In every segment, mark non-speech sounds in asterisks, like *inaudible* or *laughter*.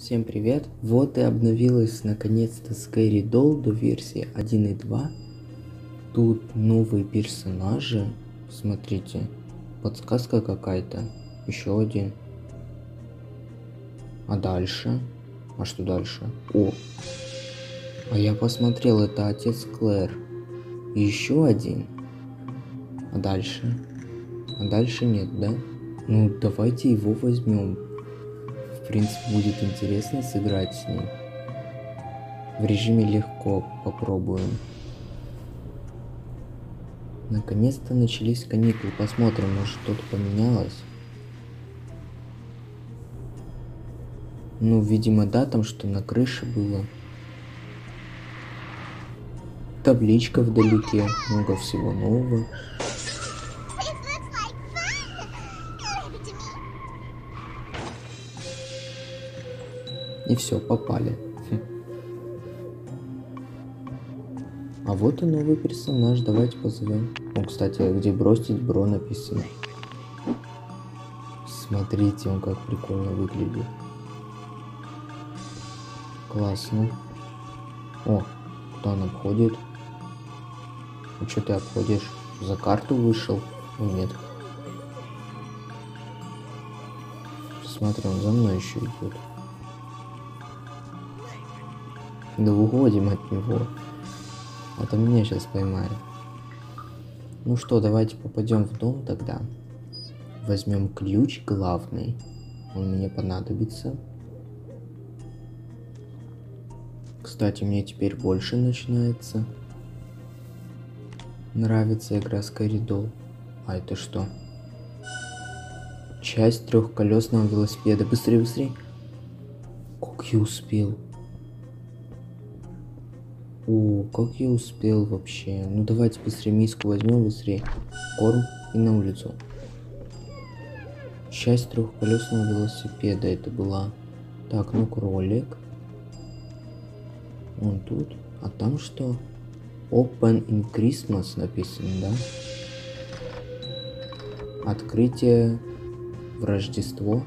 Всем привет! Вот и обновилась наконец-то Scary Doll до версии 1.2. Тут новые персонажи. Смотрите, подсказка какая-то. Еще один. А дальше? А что дальше? О! А я посмотрел, это отец Клэр. Еще один. А дальше? А дальше нет, да? Ну, давайте его возьмем принципе, будет интересно сыграть с ним. В режиме легко попробуем. Наконец-то начались каникулы. Посмотрим, может что-то поменялось. Ну, видимо, да, там что на крыше было. Табличка вдалеке, много всего нового. И все, попали. А вот и новый персонаж, давайте позовем. О, кстати, где бросить бро написано. Смотрите, он как прикольно выглядит. Классно. О, кто он обходит? Ну что ты обходишь? За карту вышел? О, нет. Смотри, он за мной еще идет. Да уходим от него. А то меня сейчас поймают. Ну что, давайте попадем в дом тогда. Возьмем ключ главный. Он мне понадобится. Кстати, мне теперь больше начинается. Нравится игра с коридор. А это что? Часть трехколесного велосипеда. Быстрее, быстрее. Как я успел? О, как я успел вообще. Ну давайте быстрее миску возьмем, быстрее. Корм и на улицу. Часть трехколесного велосипеда это была. Так, ну кролик. Он тут. А там что? Open in Christmas написано, да? Открытие в Рождество.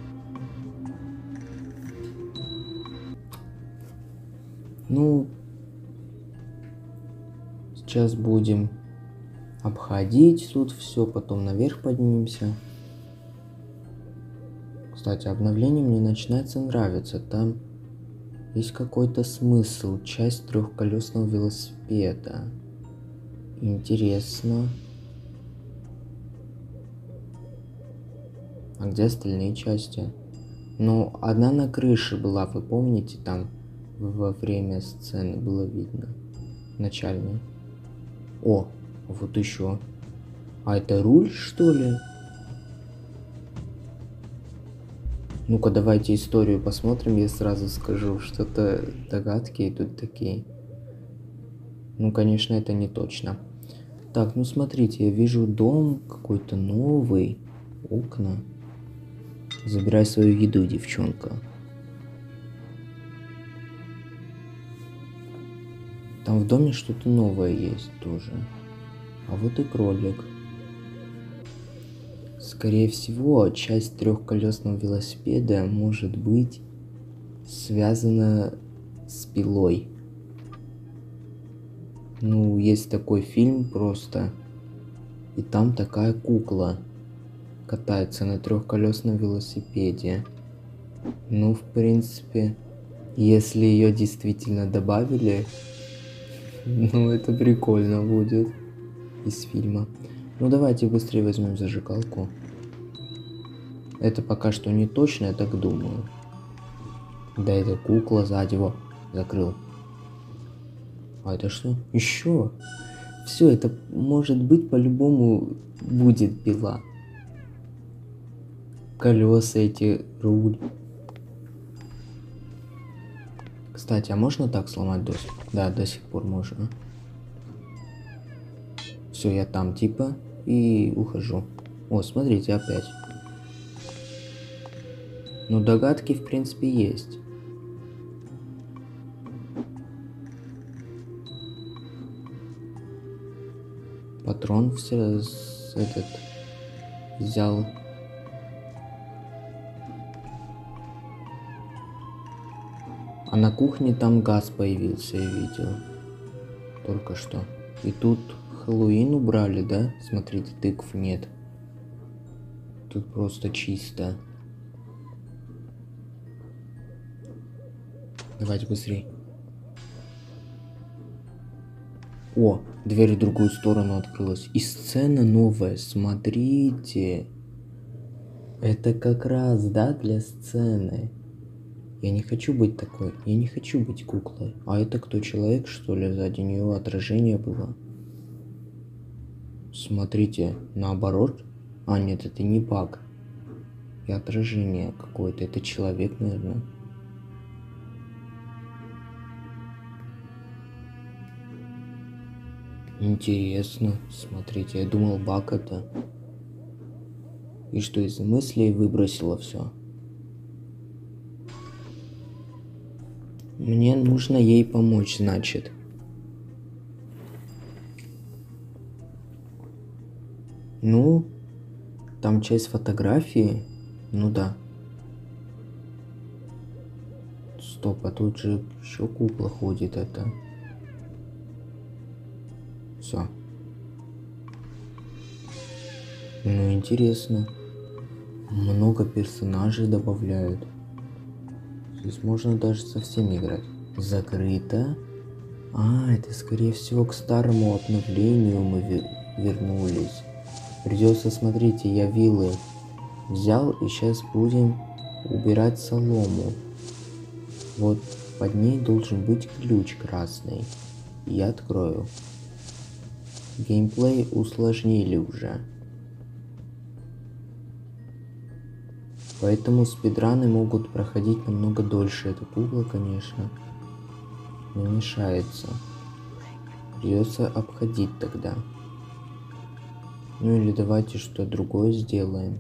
Ну, Сейчас будем обходить тут все, потом наверх поднимемся. Кстати, обновление мне начинается нравиться. Там есть какой-то смысл. Часть трехколесного велосипеда. Интересно. А где остальные части? Ну, одна на крыше была, вы помните, там во время сцены было видно. Начальной. О, вот еще. А это руль, что ли? Ну-ка, давайте историю посмотрим, я сразу скажу. Что-то догадки идут такие. Ну, конечно, это не точно. Так, ну смотрите, я вижу дом какой-то новый. Окна. Забирай свою еду, девчонка. Там в доме что-то новое есть тоже. А вот и кролик. Скорее всего, часть трехколесного велосипеда может быть связана с пилой. Ну, есть такой фильм просто. И там такая кукла катается на трехколесном велосипеде. Ну, в принципе, если ее действительно добавили, ну, это прикольно будет из фильма. Ну, давайте быстрее возьмем зажигалку. Это пока что не точно, я так думаю. Да, это кукла сзади его закрыл. А это что? Еще? Все, это может быть по-любому будет пила. Колеса эти, руль. Кстати, а можно так сломать доску? Да, до сих пор можно. Все, я там типа и ухожу. О, смотрите, опять. Ну, догадки, в принципе, есть. Патрон все этот взял А на кухне там газ появился, я видел. Только что. И тут Хэллоуин убрали, да? Смотрите, тыкв нет. Тут просто чисто. Давайте быстрее. О, дверь в другую сторону открылась. И сцена новая, смотрите. Это как раз, да, для сцены. Я не хочу быть такой. Я не хочу быть куклой. А это кто, человек, что ли? Сзади нее отражение было. Смотрите, наоборот. А, нет, это не баг. И отражение какое-то. Это человек, наверное. Интересно. Смотрите, я думал баг это. И что из мыслей выбросило все. Мне нужно ей помочь, значит. Ну, там часть фотографии. Ну да. Стоп, а тут же еще кукла ходит это. Все. Ну, интересно. Много персонажей добавляют. Здесь можно даже совсем играть. Закрыто. А, это скорее всего к старому обновлению мы вернулись. Придется, смотрите, я вилы взял и сейчас будем убирать солому. Вот под ней должен быть ключ красный. Я открою. Геймплей усложнили уже. Поэтому спидраны могут проходить намного дольше. Эта кукла, конечно, не мешается. Придется обходить тогда. Ну или давайте что другое сделаем.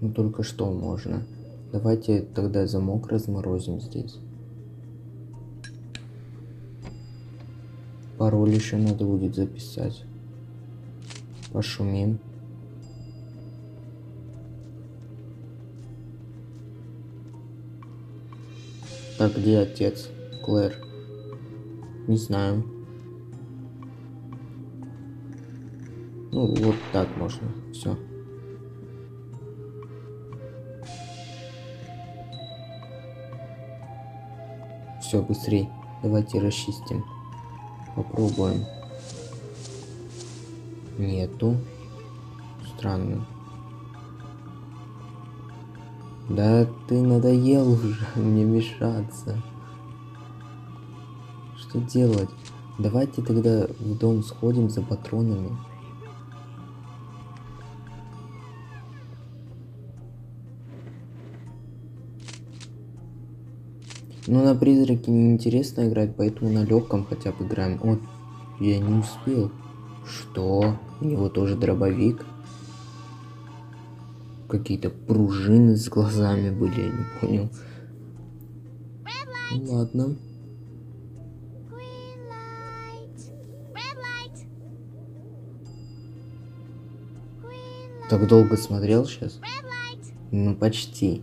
Ну только что можно. Давайте тогда замок разморозим здесь. Пароль еще надо будет записать. Пошумим. Так, где отец? Клэр? Не знаю. Ну, вот так можно. Все. Все, быстрей. Давайте расчистим. Попробуем. Нету. Странно. Да ты надоел уже *laughs* мне мешаться. Что делать? Давайте тогда в дом сходим за патронами. Ну, на призраке неинтересно играть, поэтому на легком хотя бы играем. О, я не успел. Что? У него тоже дробовик. Какие-то пружины с глазами были, я не понял. Ну, ладно. Так долго смотрел сейчас? Ну, почти.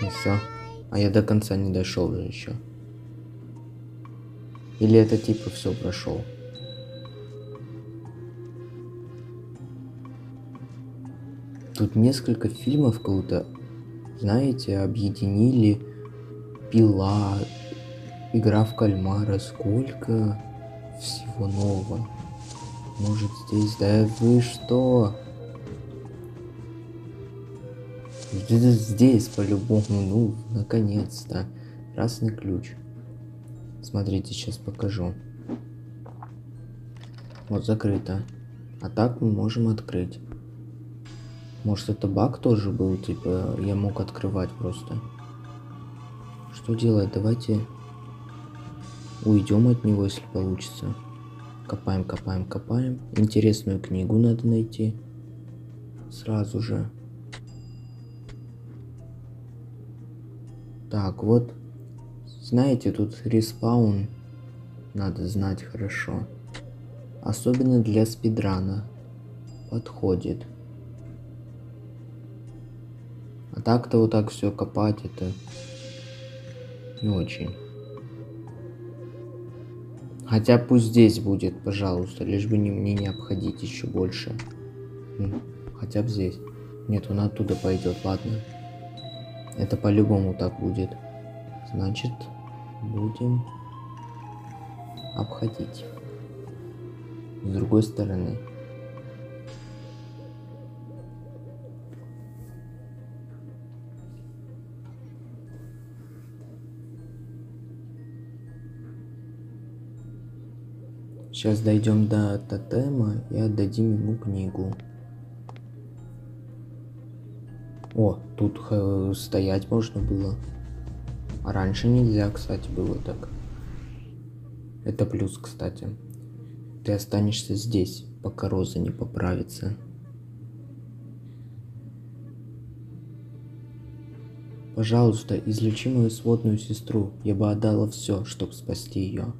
Ну все. А я до конца не дошел же еще. Или это типа все прошел? Тут несколько фильмов кого-то, знаете, объединили. Пила, игра в кальмара, сколько всего нового. Может здесь, да вы что? Здесь по-любому, ну, наконец-то. Красный ключ. Смотрите, сейчас покажу. Вот закрыто. А так мы можем открыть. Может это баг тоже был, типа я мог открывать просто. Что делать? Давайте уйдем от него, если получится. Копаем, копаем, копаем. Интересную книгу надо найти. Сразу же. Так, вот, знаете, тут респаун надо знать хорошо. Особенно для спидрана. Подходит. А так-то вот так все копать это не очень. Хотя пусть здесь будет, пожалуйста, лишь бы не, мне не обходить еще больше. Хотя бы здесь. Нет, он оттуда пойдет, ладно. Это по-любому так будет. Значит, будем обходить. С другой стороны. Сейчас дойдем до тотема и отдадим ему книгу. О, тут стоять можно было. А раньше нельзя, кстати, было так. Это плюс, кстати. Ты останешься здесь, пока Роза не поправится. Пожалуйста, излечи мою сводную сестру. Я бы отдала все, чтобы спасти ее.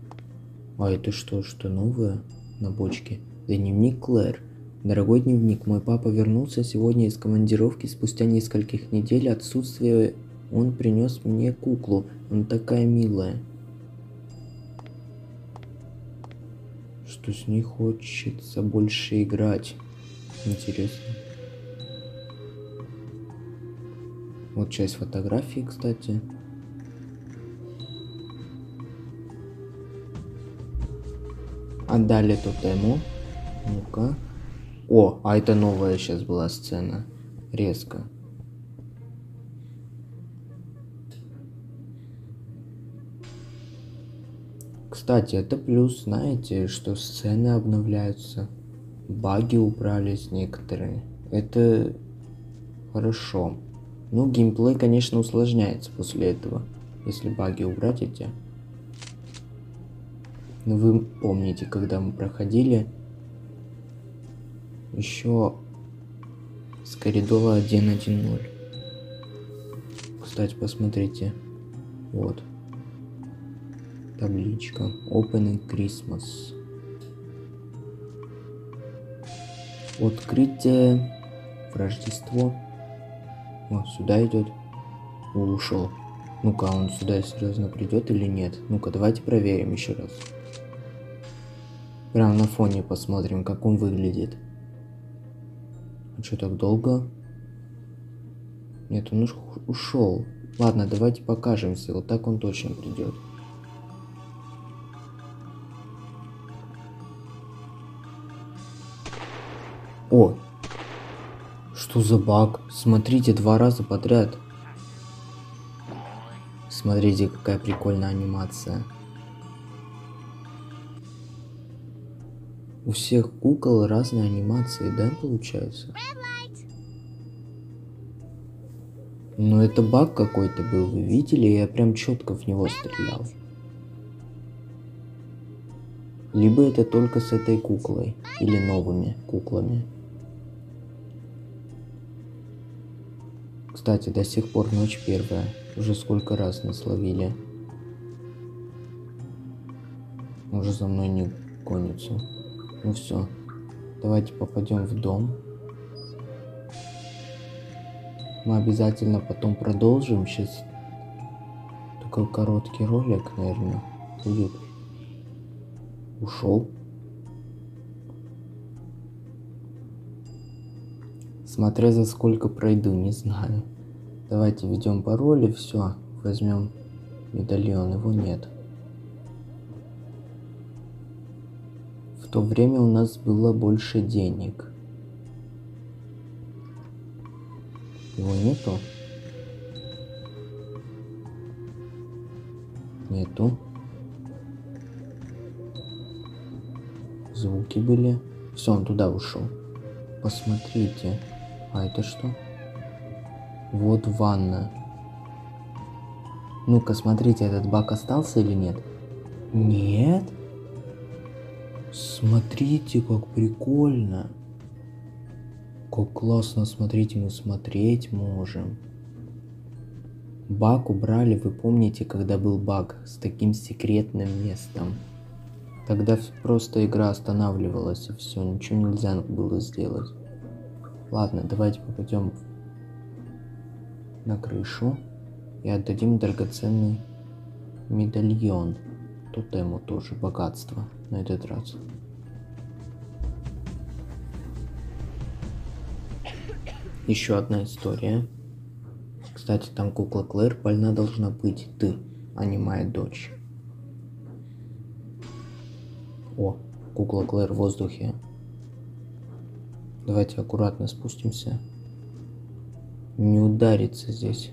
А это что, что новое на бочке? Дневник Клэр. Дорогой дневник, мой папа вернулся сегодня из командировки. Спустя нескольких недель отсутствия он принес мне куклу. Она такая милая. Что с ней хочется больше играть. Интересно. Вот часть фотографии, кстати. Отдали тотему. Ну-ка. О, а это новая сейчас была сцена. Резко. Кстати, это плюс, знаете, что сцены обновляются. Баги убрались некоторые. Это хорошо. Ну, геймплей, конечно, усложняется после этого. Если баги убрать эти. Но вы помните, когда мы проходили еще с коридора 1.1.0. Кстати, посмотрите. Вот. Табличка. Open Christmas. Открытие в Рождество. О, сюда идет. Ушел. Ну-ка, он сюда серьезно придет или нет? Ну-ка, давайте проверим еще раз. Прям на фоне посмотрим, как он выглядит. А что так долго? Нет, он уж ушел. Ладно, давайте покажемся. Вот так он точно придет. О! Что за баг? Смотрите, два раза подряд. Смотрите, какая прикольная анимация. У всех кукол разные анимации, да, получается? Ну это баг какой-то был, вы видели? Я прям четко в него стрелял. Либо это только с этой куклой, или новыми куклами. Кстати, до сих пор ночь первая. Уже сколько раз нас ловили. Уже за мной не гонится. Ну все, давайте попадем в дом. Мы обязательно потом продолжим. Сейчас такой короткий ролик, наверное, будет. Ушел. Смотря за сколько пройду, не знаю. Давайте введем пароль и все. Возьмем медальон, его нет. То время у нас было больше денег. Его нету? Нету. Звуки были. Все, он туда ушел. Посмотрите. А это что? Вот ванна. Ну-ка, смотрите, этот бак остался или нет? Нет? Смотрите, как прикольно. Как классно, смотрите, мы смотреть можем. Баг убрали, вы помните, когда был баг с таким секретным местом. Тогда просто игра останавливалась и все, ничего нельзя было сделать. Ладно, давайте попадем на крышу и отдадим драгоценный медальон. Тут ему тоже богатство на этот раз. Еще одна история. Кстати, там кукла Клэр больна должна быть ты, а не моя дочь. О, кукла Клэр в воздухе. Давайте аккуратно спустимся. Не удариться здесь.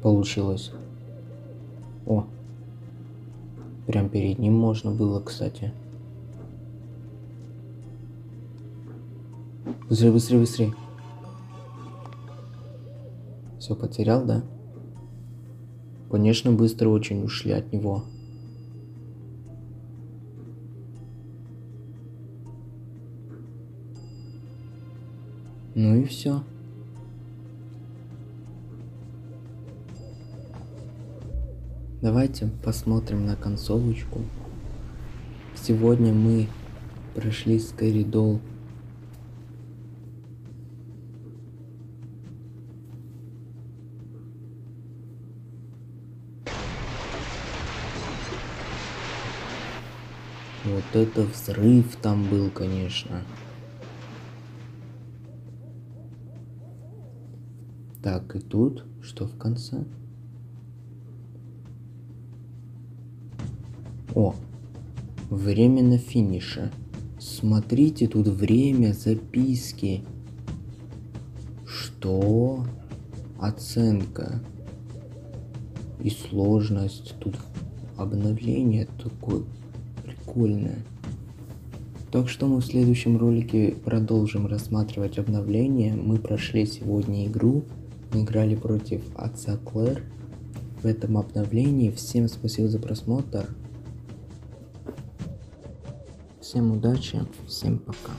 Получилось. О. Прям перед ним можно было, кстати. Быстрее, быстрее, быстрее. Все потерял, да? Конечно, быстро очень ушли от него. Ну и все. Давайте посмотрим на концовочку. Сегодня мы прошли Скайридол Вот это взрыв там был, конечно. Так, и тут что в конце? О, время на финише. Смотрите, тут время записки. Что? Оценка. И сложность. Тут обновление такое прикольное. Так что мы в следующем ролике продолжим рассматривать обновления. Мы прошли сегодня игру, мы играли против отца Клэр в этом обновлении. Всем спасибо за просмотр. Всем удачи, всем пока.